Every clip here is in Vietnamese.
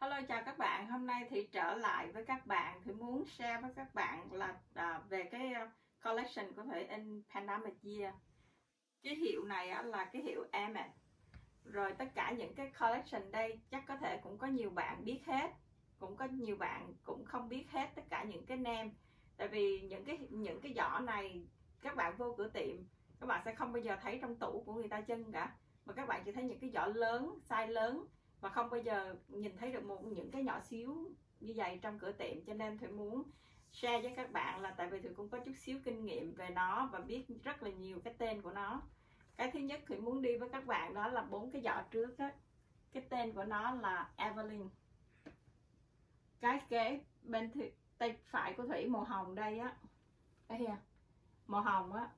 Hello chào các bạn, hôm nay thì trở lại với các bạn thì muốn share với các bạn là à, về cái à, collection của thể in Pandemic Year. Cái hiệu này á, là cái hiệu Emmet. Rồi tất cả những cái collection đây chắc có thể cũng có nhiều bạn biết hết, cũng có nhiều bạn cũng không biết hết tất cả những cái nem Tại vì những cái những cái giỏ này các bạn vô cửa tiệm các bạn sẽ không bao giờ thấy trong tủ của người ta chân cả mà các bạn chỉ thấy những cái giỏ lớn size lớn và không bao giờ nhìn thấy được một những cái nhỏ xíu như vậy trong cửa tiệm cho nên thủy muốn share với các bạn là tại vì thủy cũng có chút xíu kinh nghiệm về nó và biết rất là nhiều cái tên của nó. Cái thứ nhất thủy muốn đi với các bạn đó là bốn cái giỏ trước á. Cái tên của nó là Evelyn. Cái kế bên thủy, tay phải của thủy màu hồng đây á. Đây à màu hồng á.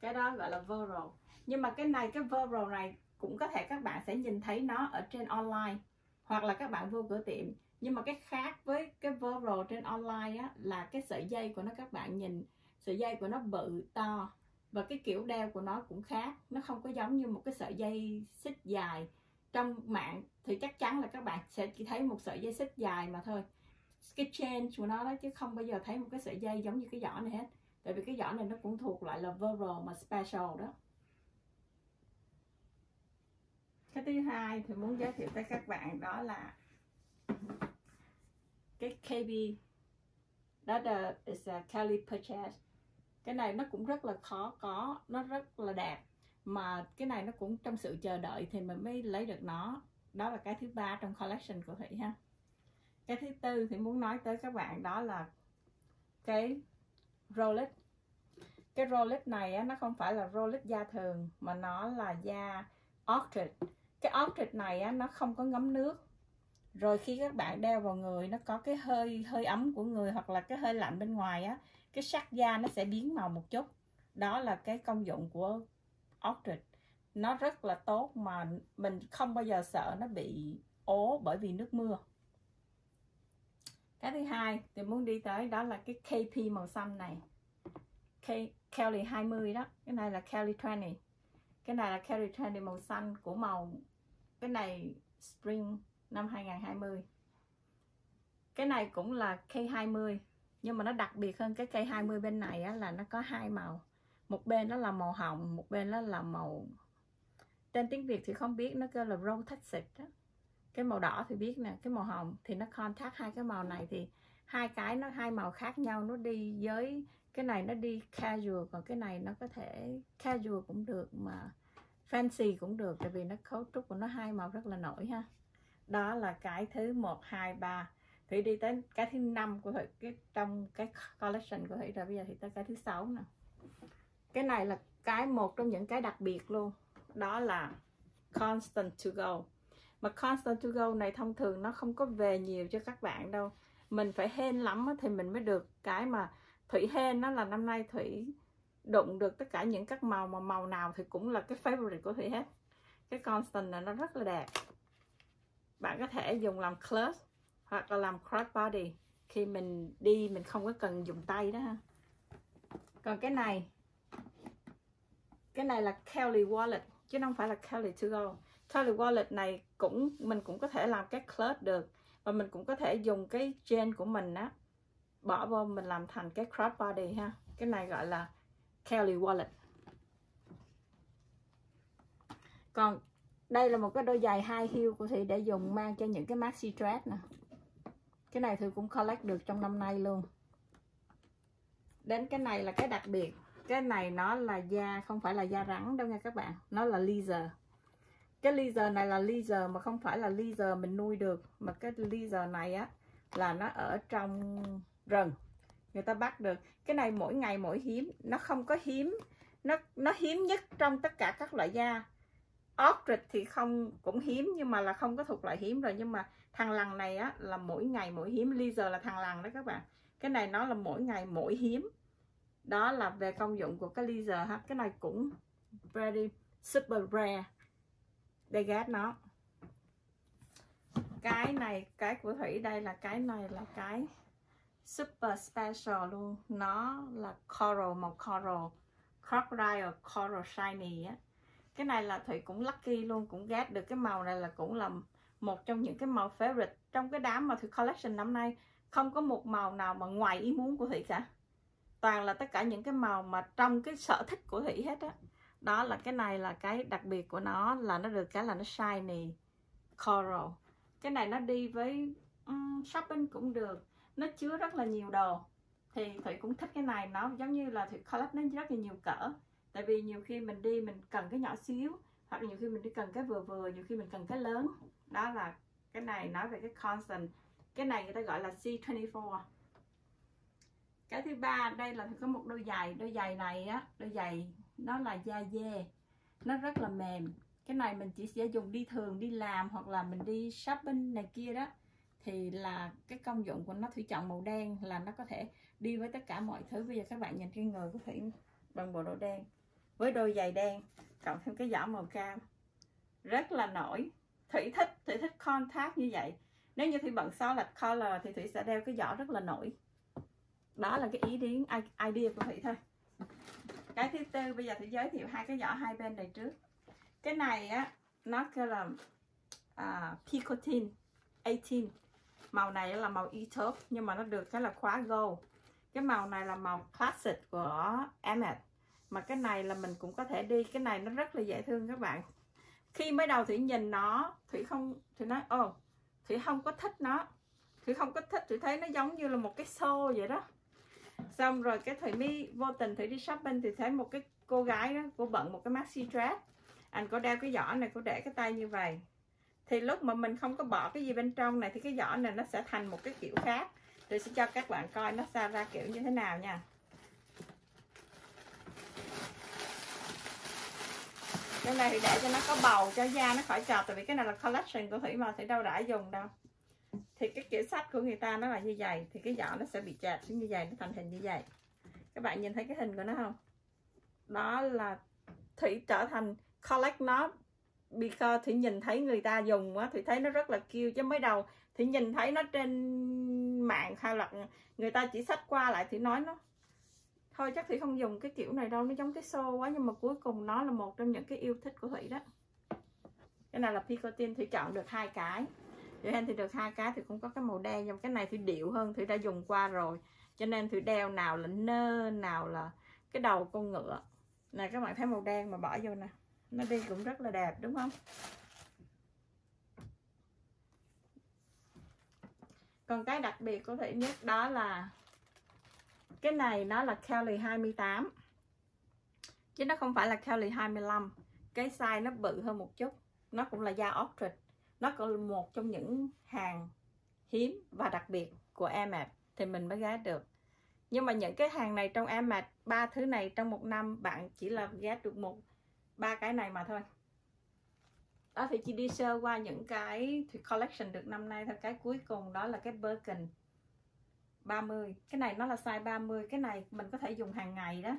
Cái đó gọi là Vero. Nhưng mà cái này cái Vero này cũng có thể các bạn sẽ nhìn thấy nó ở trên online, hoặc là các bạn vô cửa tiệm. Nhưng mà cái khác với cái viral trên online á, là cái sợi dây của nó các bạn nhìn, sợi dây của nó bự, to, và cái kiểu đeo của nó cũng khác. Nó không có giống như một cái sợi dây xích dài trong mạng, thì chắc chắn là các bạn sẽ chỉ thấy một sợi dây xích dài mà thôi. Cái chain của nó đó, chứ không bao giờ thấy một cái sợi dây giống như cái giỏ này hết. Tại vì cái giỏ này nó cũng thuộc loại là viral mà special đó. Cái thứ hai thì muốn giới thiệu tới các bạn đó là cái KB đó là is a Kelly purchase. Cái này nó cũng rất là khó có nó rất là đẹp. Mà cái này nó cũng trong sự chờ đợi thì mình mới lấy được nó. Đó là cái thứ ba trong collection của thủy ha. Cái thứ tư thì muốn nói tới các bạn đó là cái Rolex. Cái Rolex này á, nó không phải là Rolex da thường mà nó là da Orchid cái ostrich này á, nó không có ngấm nước. Rồi khi các bạn đeo vào người nó có cái hơi hơi ấm của người hoặc là cái hơi lạnh bên ngoài á cái sắc da nó sẽ biến màu một chút. Đó là cái công dụng của ostrich nó rất là tốt mà mình không bao giờ sợ nó bị ố bởi vì nước mưa. Cái thứ hai thì muốn đi tới đó là cái KP màu xanh này. K, Kelly 20 đó. Cái này là Kelly 20 cái này là Kelly 20 màu xanh của màu cái này Spring năm 2020 cái này cũng là K20 nhưng mà nó đặc biệt hơn cái cây 20 bên này á, là nó có hai màu. Một bên đó là màu hồng một bên đó là màu tên tiếng Việt thì không biết nó kêu là rose texture đó cái màu đỏ thì biết nè cái màu hồng thì nó contact hai cái màu này thì hai cái nó hai màu khác nhau nó đi với cái này nó đi casual còn cái này nó có thể casual cũng được mà fancy cũng được, tại vì nó cấu trúc của nó hai màu rất là nổi ha. Đó là cái thứ một, hai, ba. Thủy đi tới cái thứ năm của thủy, cái trong cái collection của thủy rồi, bây giờ thì tới cái thứ sáu nè. Cái này là cái một trong những cái đặc biệt luôn. Đó là constant to go. Mà constant to go này thông thường nó không có về nhiều cho các bạn đâu. Mình phải hên lắm thì mình mới được. Cái mà thủy hên nó là năm nay thủy đụng được tất cả những các màu mà màu nào thì cũng là cái favorite của thủy hết. Cái constant này nó rất là đẹp. Bạn có thể dùng làm clutch hoặc là làm cross body. Khi mình đi, mình không có cần dùng tay đó ha. Còn cái này cái này là Kelly wallet, chứ không phải là Kelly to go. Kelly wallet này cũng, mình cũng có thể làm cái clutch được và mình cũng có thể dùng cái chain của mình á, bỏ vô mình làm thành cái cross body ha. Cái này gọi là Kelly wallet. Còn đây là một cái đôi giày hai heel của thị để dùng mang cho những cái maxi dress nè. Cái này thì cũng collect được trong năm nay luôn. Đến cái này là cái đặc biệt. Cái này nó là da, không phải là da rắn đâu nha các bạn. Nó là laser. cái laser này là laser mà không phải là laser mình nuôi được. Mà cái laser này á, là nó ở trong rừng người ta bắt được. Cái này mỗi ngày mỗi hiếm, nó không có hiếm. Nó nó hiếm nhất trong tất cả các loại da. Ostrich thì không, cũng hiếm nhưng mà là không có thuộc loại hiếm rồi. Nhưng mà thằng lằn này á, là mỗi ngày mỗi hiếm. Laser là thằng lằn đó các bạn. Cái này nó là mỗi ngày mỗi hiếm. Đó là về công dụng của cái laser ha. Cái này cũng very super rare. Để ghét nó. Cái này, cái của thủy đây là cái này là cái super special luôn. Nó là coral màu coral. Crocodile coral shiny á. Cái này là thủy cũng lucky luôn cũng ghét được. Cái màu này là cũng là một trong những cái màu favorite trong cái đám mà thủy collection năm nay. Không có một màu nào mà ngoài ý muốn của thủy cả. Toàn là tất cả những cái màu mà trong cái sở thích của thủy hết á. Đó. đó là cái này là cái đặc biệt của nó là nó được cái là nó shiny coral. Cái này nó đi với um, shopping cũng được nó chứa rất là nhiều đồ. Thì thủy cũng thích cái này, nó giống như là thủy collect nó rất là nhiều cỡ. Tại vì nhiều khi mình đi mình cần cái nhỏ xíu, hoặc là nhiều khi mình đi cần cái vừa vừa, nhiều khi mình cần cái lớn. Đó là cái này nói về cái constant. Cái này người ta gọi là C24 cái thứ ba, đây là có một đôi giày. Đôi giày này á, đôi giày nó là da dê. Nó rất là mềm. Cái này mình chỉ sẽ dùng đi thường, đi làm hoặc là mình đi shopping này kia đó thì là cái công dụng của nó thủy chọn màu đen là nó có thể đi với tất cả mọi thứ. Bây giờ các bạn nhìn trên người của thủy bằng bộ đồ đen với đôi giày đen cộng thêm cái giỏ màu cam. Rất là nổi. Thủy thích thủy thích contact như vậy. Nếu như thủy bận xóa là color thì thủy sẽ đeo cái giỏ rất là nổi. Đó là cái ý đến idea của thủy thôi. Cái thứ tư bây giờ thủy giới thiệu hai cái giỏ hai bên này trước. Cái này á nó kêu là uh, picotin 18 màu này là màu e nhưng mà nó được cái là khóa gold. Cái màu này là màu classic của Emmet. Mà cái này là mình cũng có thể đi. Cái này nó rất là dễ thương các bạn. Khi mới đầu thủy nhìn nó thủy không thủy nói ô oh, thủy không có thích nó. Thủy không có thích thủy thấy nó giống như là một cái xô vậy đó. Xong rồi cái thủy mới vô tình thủy đi shopping thì thấy một cái cô gái đó cô bận một cái maxi dress. Anh có đeo cái giỏ này cô để cái tay như vậy thì lúc mà mình không có bỏ cái gì bên trong này thì cái giỏ này nó sẽ thành một cái kiểu khác. Tôi sẽ cho các bạn coi nó ra ra kiểu như thế nào nha. Cái này thì để cho nó có bầu cho da nó khỏi trọt tại vì cái này là collection của thủy mà thì đâu đã dùng đâu. Thì cái kiểu sách của người ta nó là như vậy, thì cái vỏ nó sẽ bị chặt xuống như vậy, nó thành hình như vậy. Các bạn nhìn thấy cái hình của nó không? Đó là thủy trở thành collect nó because thủy nhìn thấy người ta dùng á thủy thấy nó rất là kêu chứ mới đầu thì nhìn thấy nó trên mạng hay là người ta chỉ sách qua lại thì nói nó, thôi chắc thủy không dùng cái kiểu này đâu, nó giống cái xô quá. Nhưng mà cuối cùng nó là một trong những cái yêu thích của thủy đó. Cái này là picotin thủy chọn được hai cái. Vậy thì được hai cái thì cũng có cái màu đen, nhưng cái này thì điệu hơn, thủy đã dùng qua rồi. Cho nên thủy đeo nào là nơ, nào là cái đầu con ngựa. Này, các bạn thấy màu đen mà bỏ vô nè nó đi cũng rất là đẹp, đúng không? Còn cái đặc biệt của thể nhất đó là cái này nó là Kelly 28 chứ nó không phải là Kelly 25 cái size nó bự hơn một chút. Nó cũng là da ostrich. Nó còn là một trong những hàng hiếm và đặc biệt của Emmet thì mình mới ghé được. Nhưng mà những cái hàng này trong Emmet ba thứ này trong một năm bạn chỉ là ghé được một ba cái này mà thôi. Đó, thì chị đi sơ qua những cái collection được năm nay thôi. Cái cuối cùng đó là cái Birkin. 30 cái này nó là size 30 cái này mình có thể dùng hàng ngày đó.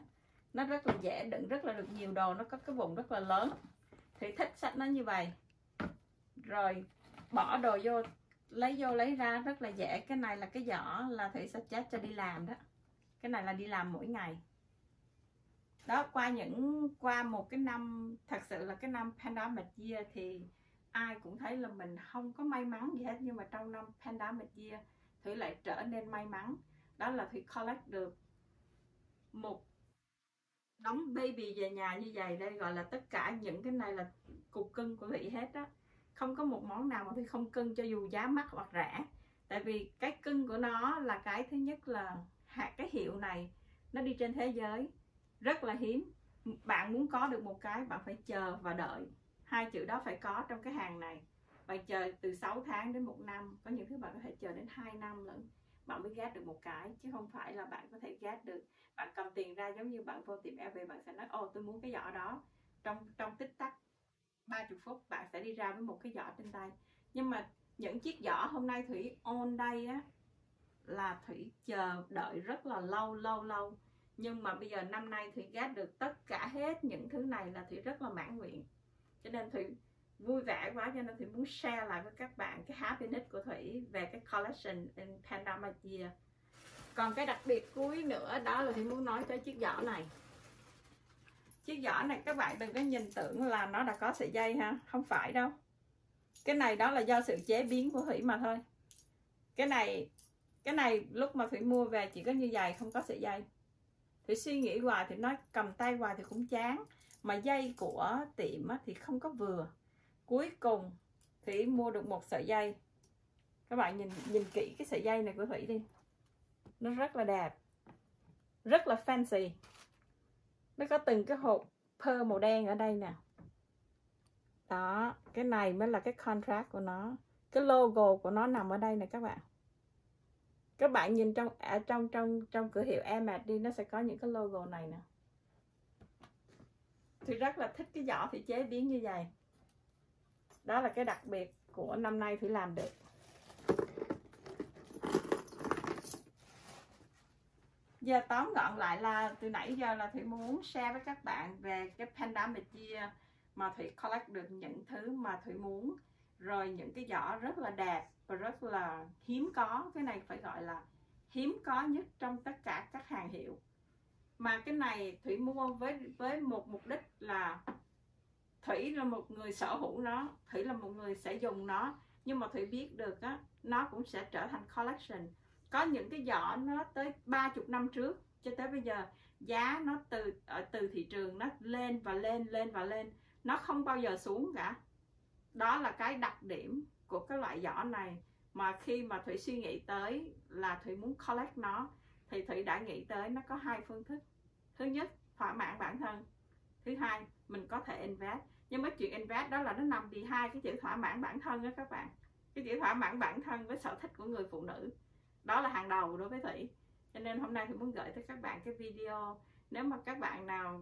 Nó rất là dễ đựng, rất là được nhiều đồ. Nó có cái vùng rất là lớn. Thì thích sách nó như vậy. Rồi, bỏ đồ vô, lấy vô, lấy ra, rất là dễ. Cái này là cái giỏ là thủy sẽ chết cho đi làm đó. Cái này là đi làm mỗi ngày đó, qua những, qua một cái năm, thật sự là cái năm pandemic year thì ai cũng thấy là mình không có may mắn gì hết, nhưng mà trong năm pandemic year, thủy lại trở nên may mắn. Đó là thủy collect được một đóng baby về nhà như vậy đây, gọi là tất cả những cái này là cục cưng của thủy hết á. Không có một món nào mà thủy không cưng cho dù giá mắc hoặc rẻ. Tại vì cái cưng của nó là cái thứ nhất là hạt, cái hiệu này nó đi trên thế giới rất là hiếm. Bạn muốn có được một cái bạn phải chờ và đợi. Hai chữ đó phải có trong cái hàng này. Bạn chờ từ 6 tháng đến một năm. Có những thứ bạn có thể chờ đến 2 năm lận. Bạn mới ghét được một cái chứ không phải là bạn có thể ghét được. Bạn cầm tiền ra giống như bạn vô tiệm LV bạn sẽ nói ô, tôi muốn cái giỏ đó. Trong trong tích tắc 30 phút bạn sẽ đi ra với một cái giỏ trên tay. Nhưng mà những chiếc giỏ hôm nay thủy on đây á là thủy chờ đợi rất là lâu lâu lâu nhưng mà bây giờ năm nay thủy ghét được tất cả hết những thứ này là thủy rất là mãn nguyện. Cho nên thủy vui vẻ quá, cho nên thủy muốn share lại với các bạn cái happiness của thủy về cái collection in pandemic year. Còn cái đặc biệt cuối nữa, đó là thủy muốn nói tới chiếc giỏ này. Chiếc giỏ này, các bạn đừng có nhìn tưởng là nó đã có sợi dây ha, không phải đâu. Cái này đó là do sự chế biến của thủy mà thôi. Cái này cái này lúc mà thủy mua về chỉ có như vậy không có sợi dây thì suy nghĩ hoài thì nói, cầm tay hoài thì cũng chán. Mà dây của tiệm thì không có vừa. Cuối cùng thủy mua được một sợi dây. Các bạn nhìn nhìn kỹ cái sợi dây này của thủy đi. Nó rất là đẹp. Rất là fancy. Nó có từng cái hộp pơ màu đen ở đây nè. Đó, cái này mới là cái contract của nó. Cái logo của nó nằm ở đây nè các bạn các bạn nhìn trong ở trong trong trong cửa hiệu Emad đi, nó sẽ có những cái logo này nè. Thì rất là thích cái giỏ thì chế biến như vậy. Đó là cái đặc biệt của năm nay thì làm được. Giờ tóm gọn lại là từ nãy giờ là thủy muốn share với các bạn về cái panda Media mà thủy collect được những thứ mà thủy muốn rồi những cái giỏ rất là đẹp và rất là hiếm có, cái này phải gọi là hiếm có nhất trong tất cả các hàng hiệu. Mà cái này thủy mua với với một mục đích là thủy là một người sở hữu nó, thủy là một người sẽ dùng nó. Nhưng mà thủy biết được á, nó cũng sẽ trở thành collection. Có những cái giỏ nó tới 30 năm trước cho tới bây giờ, giá nó từ, ở, từ thị trường nó lên và lên lên và lên. Nó không bao giờ xuống cả đó là cái đặc điểm của cái loại giỏ này. Mà khi mà thủy suy nghĩ tới là thủy muốn collect nó, thì thủy đã nghĩ tới nó có hai phương thức. Thứ nhất, thỏa mãn bản thân. Thứ hai, mình có thể invest. Nhưng mà chuyện invest đó là nó nằm vì hai cái chữ thỏa mãn bản thân đó các bạn. Cái chữ thỏa mãn bản thân với sở thích của người phụ nữ. Đó là hàng đầu đối với thủy. Cho nên hôm nay thì muốn gửi tới các bạn cái video. Nếu mà các bạn nào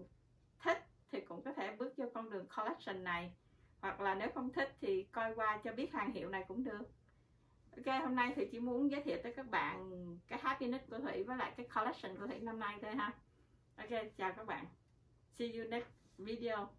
thích thì cũng có thể bước vô con đường collection này hoặc là nếu không thích thì coi qua cho biết hàng hiệu này cũng được. Ok, hôm nay thì chỉ muốn giới thiệu tới các bạn cái happiness của thủy với lại cái collection của thủy năm nay thôi ha. Ok, chào các bạn. See you next video.